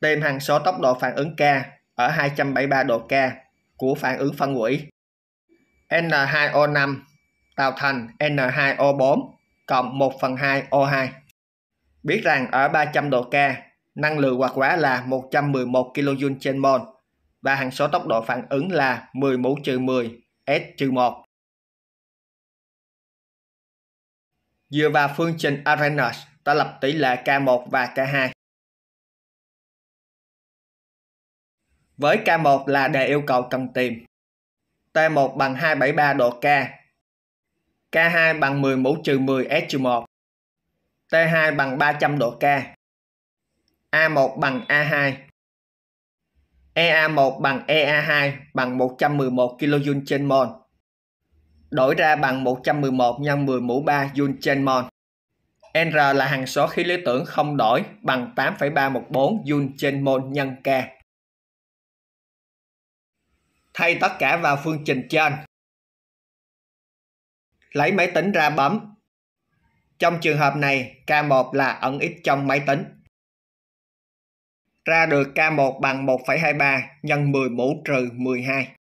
Tìm hằng số tốc độ phản ứng K ở 273 độ K của phản ứng phân hủy. N2O5 tạo thành N2O4 cộng 1 phần 2 O2. Biết rằng ở 300 độ K, năng lượng hoạt hóa là 111 kJ trên mol và hằng số tốc độ phản ứng là 10 mũ trừ 10 S trừ 1. Dựa vào phương trình Arrhenius, ta lập tỷ lệ K1 và K2. Với K1 là đề yêu cầu cần tìm. T1 bằng 273 độ K. K2 bằng 10 mũ trừ 10 S trừ 1. T2 bằng 300 độ K. A1 bằng A2. EA1 bằng EA2 bằng 111 kJ trên mol. Đổi ra bằng 111 x 10 mũ 3 J trên mol. R là hằng số khí lý tưởng không đổi bằng 8,314 J trên mol nhân K hay tất cả vào phương trình trên. Lấy máy tính ra bấm. Trong trường hợp này, K1 là ẩn ít trong máy tính. Ra được K1 bằng 1,23 nhân 10 mũ trừ 12.